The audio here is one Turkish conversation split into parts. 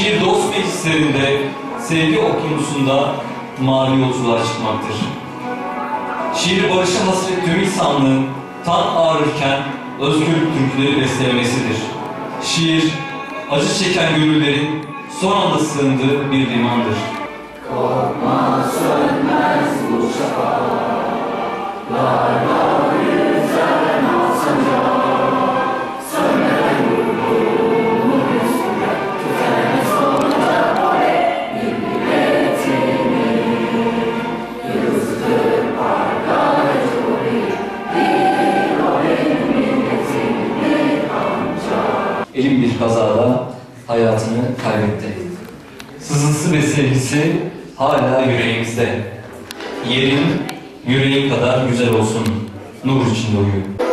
Şiir dost meclislerinde, sevgi okyanusunda mavi yolculuğa çıkmaktır. Şiir barışa hasret tüm insanlığın tan ağrırken özgürlük türküleri beslemesidir. Şiir, acı çeken gönüllerin son anda sığındığı bir limandır. Elim bir kazada hayatını kaybetti. Sızısı ve sevgisi hala yüreğimizde. Yerin yüreğin kadar güzel olsun. Nur içinde uyu.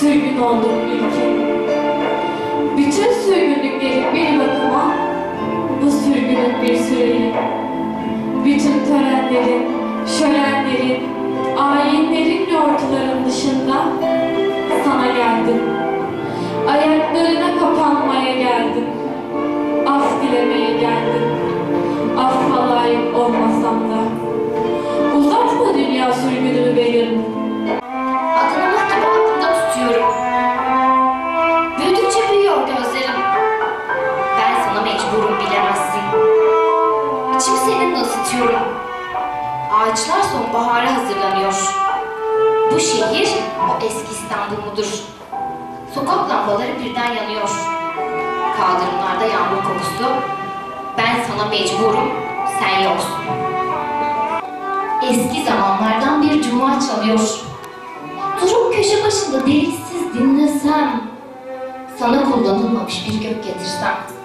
Sürgün oldum ülke. Bütün sürgünlüklerin bir bakıma bu sürgünün bir süreyi. Bütün törenlerin, şölenlerin, ayinlerin yortuların dışında sana geldim. Ayaklarına kapanmaya geldim. Af dilemeye geldim. Affa layık olmasam İçimi seninle ısıtıyorum. Ağaçlar sonbahara hazırlanıyor. Bu şehir o eski İstanbul mudur? Sokak lambaları birden yanıyor. Kaldırımlarda yağmur kokusu. Ben sana mecburum, sen yoksun. Eski zamanlardan bir cuma çalıyor. Durup köşe başında deliksiz dinlesem, sana kullanılmamış bir gök getirsem.